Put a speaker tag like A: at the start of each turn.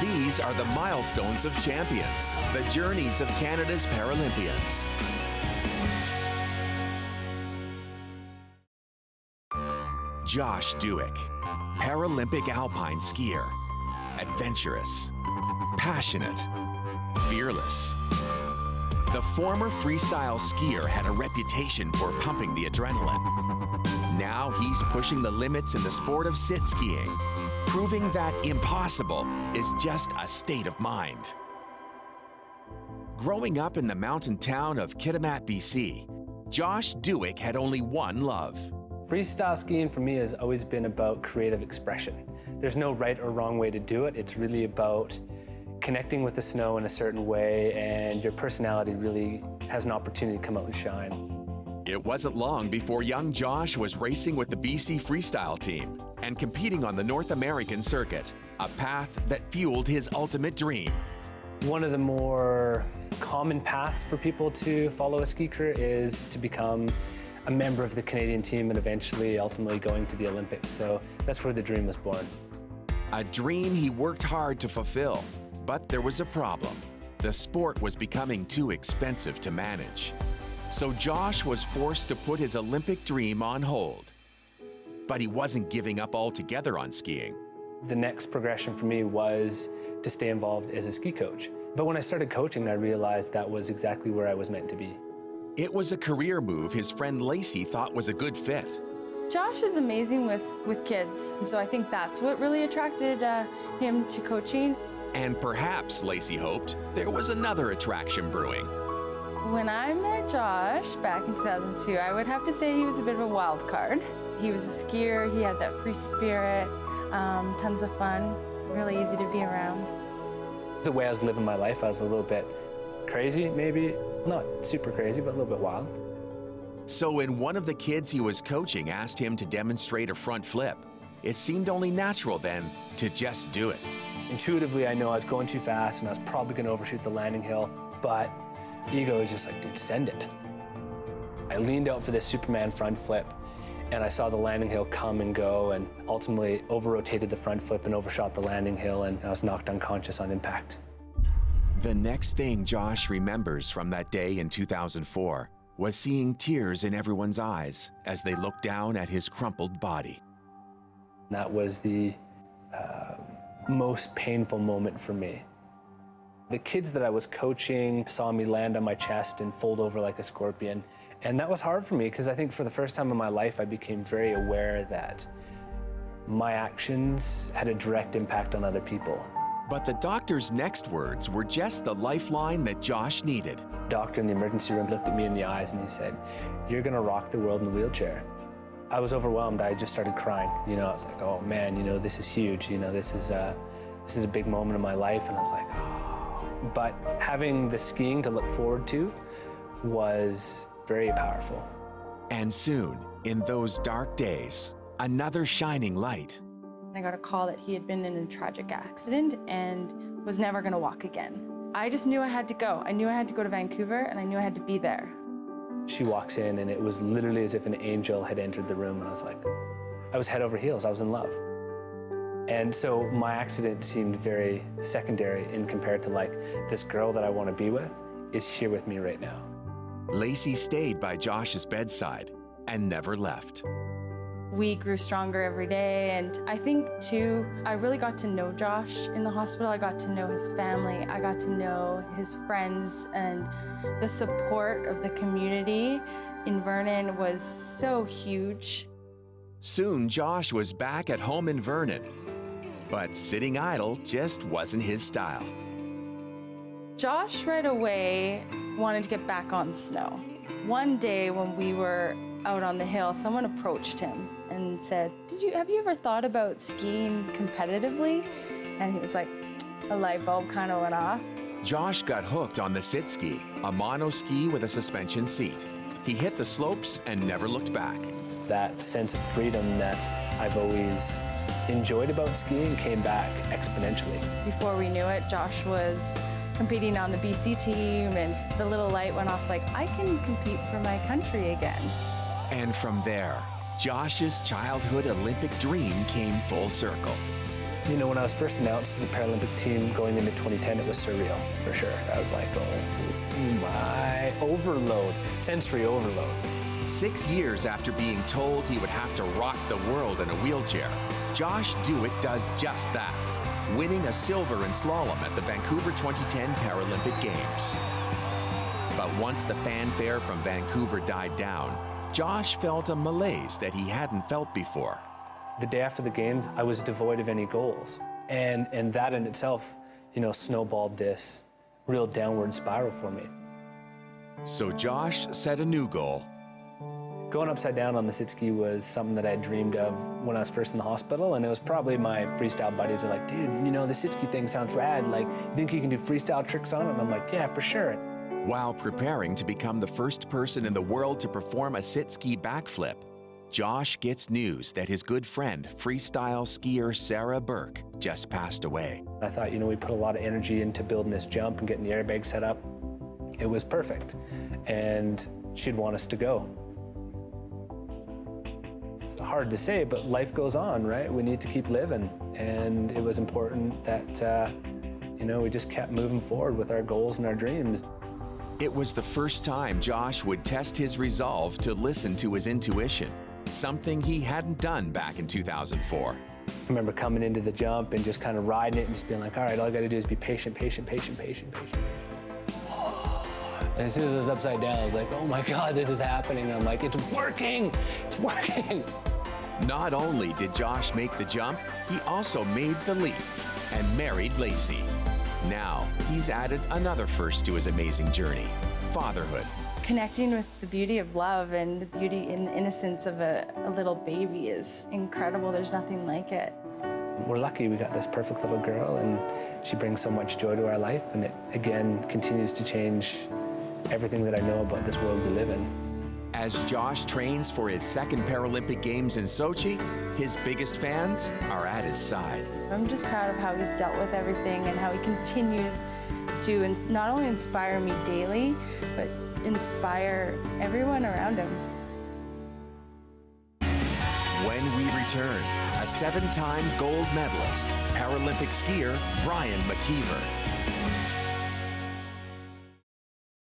A: These are the milestones of champions, the journeys of Canada's Paralympians. Josh Dueck, Paralympic alpine skier, adventurous, passionate, fearless. The former freestyle skier had a reputation for pumping the adrenaline. Now he's pushing the limits in the sport of sit skiing, proving that impossible is just a state of mind. Growing up in the mountain town of Kitimat, BC, Josh Dueck had only one love.
B: Freestyle skiing for me has always been about creative expression. There's no right or wrong way to do it. It's really about connecting with the snow in a certain way and your personality really has an opportunity to come out and shine.
A: It wasn't long before young Josh was racing with the BC Freestyle team and competing on the North American circuit, a path that fueled his ultimate dream.
B: One of the more common paths for people to follow a ski career is to become a member of the Canadian team and eventually ultimately going to the Olympics. So that's where the dream was born.
A: A dream he worked hard to fulfill, but there was a problem. The sport was becoming too expensive to manage. So Josh was forced to put his Olympic dream on hold. But he wasn't giving up altogether on skiing.
B: The next progression for me was to stay involved as a ski coach. But when I started coaching, I realized that was exactly where I was meant to be.
A: It was a career move his friend Lacey thought was a good fit.
C: Josh is amazing with, with kids, and so I think that's what really attracted uh, him to coaching.
A: And perhaps, Lacey hoped, there was another attraction brewing.
C: When I met Josh back in 2002, I would have to say he was a bit of a wild card. He was a skier, he had that free spirit, um, tons of fun, really easy to be around.
B: The way I was living my life, I was a little bit crazy, maybe. Not super crazy, but a little bit wild.
A: So when one of the kids he was coaching asked him to demonstrate a front flip, it seemed only natural then to just do it.
B: Intuitively, I know I was going too fast and I was probably going to overshoot the landing hill, but ego was just like, dude, send it. I leaned out for this Superman front flip and I saw the landing hill come and go and ultimately over-rotated the front flip and overshot the landing hill and I was knocked unconscious on impact.
A: The next thing Josh remembers from that day in 2004 was seeing tears in everyone's eyes as they looked down at his crumpled body.
B: That was the uh, most painful moment for me. The kids that I was coaching saw me land on my chest and fold over like a scorpion. And that was hard for me because I think for the first time in my life, I became very aware that my actions had a direct impact on other people.
A: But the doctor's next words were just the lifeline that Josh needed.
B: Doctor in the emergency room looked at me in the eyes and he said, You're gonna rock the world in a wheelchair. I was overwhelmed. I just started crying. You know, I was like, oh man, you know, this is huge. You know, this is, uh, this is a big moment in my life. And I was like, oh. But having the skiing to look forward to was very powerful.
A: And soon, in those dark days, another shining light.
C: I got a call that he had been in a tragic accident and was never going to walk again. I just knew I had to go. I knew I had to go to Vancouver and I knew I had to be there.
B: She walks in and it was literally as if an angel had entered the room and I was like, I was head over heels, I was in love. And so my accident seemed very secondary in compared to like, this girl that I want to be with is here with me right now.
A: Lacey stayed by Josh's bedside and never left.
C: We grew stronger every day, and I think too, I really got to know Josh in the hospital. I got to know his family, I got to know his friends, and the support of the community in Vernon was so huge.
A: Soon, Josh was back at home in Vernon, but sitting idle just wasn't his style.
C: Josh right away wanted to get back on snow. One day when we were out on the hill, someone approached him and said, Did you have you ever thought about skiing competitively? And he was like, a light bulb kind of went off.
A: Josh got hooked on the sit ski, a mono ski with a suspension seat. He hit the slopes and never looked back.
B: That sense of freedom that I've always enjoyed about skiing came back exponentially.
C: Before we knew it, Josh was competing on the BC team and the little light went off like, I can compete for my country again.
A: And from there, Josh's childhood Olympic dream came full circle.
B: You know, when I was first announced to the Paralympic team going into 2010, it was surreal for sure. I was like, oh my, overload, sensory overload.
A: Six years after being told he would have to rock the world in a wheelchair, Josh Dueck does just that, winning a silver in slalom at the Vancouver 2010 Paralympic Games. But once the fanfare from Vancouver died down, Josh felt a malaise that he hadn't felt before.
B: The day after the games, I was devoid of any goals. And, and that in itself, you know, snowballed this real downward spiral for me.
A: So Josh set a new goal.
B: Going upside down on the sit ski was something that I dreamed of when I was first in the hospital, and it was probably my freestyle buddies are like, dude, you know, the sit ski thing sounds rad. Like, you think you can do freestyle tricks on it? And I'm like, yeah, for sure.
A: While preparing to become the first person in the world to perform a sit ski backflip, Josh gets news that his good friend, freestyle skier Sarah Burke, just passed away.
B: I thought, you know, we put a lot of energy into building this jump and getting the airbag set up. It was perfect. And she'd want us to go. It's hard to say, but life goes on, right? We need to keep living. And it was important that, uh, you know, we just kept moving forward with our goals and our dreams.
A: It was the first time Josh would test his resolve to listen to his intuition something he hadn't done back in 2004.
B: I remember coming into the jump and just kind of riding it and just being like, all right, all I got to do is be patient, patient, patient, patient, patient. And as soon as I was upside down, I was like, oh my God, this is happening. I'm like, it's working, it's working.
A: Not only did Josh make the jump, he also made the leap and married Lacey. Now, he's added another first to his amazing journey, fatherhood
C: connecting with the beauty of love and the beauty and the innocence of a, a little baby is incredible. There's nothing like it.
B: We're lucky we got this perfect little girl and she brings so much joy to our life and it again continues to change everything that I know about this world we live in.
A: As Josh trains for his second Paralympic Games in Sochi, his biggest fans are at his side.
C: I'm just proud of how he's dealt with everything and how he continues to not only inspire me daily, but inspire everyone around him.
A: When we return, a seven-time gold medalist, Paralympic skier Brian McKeever.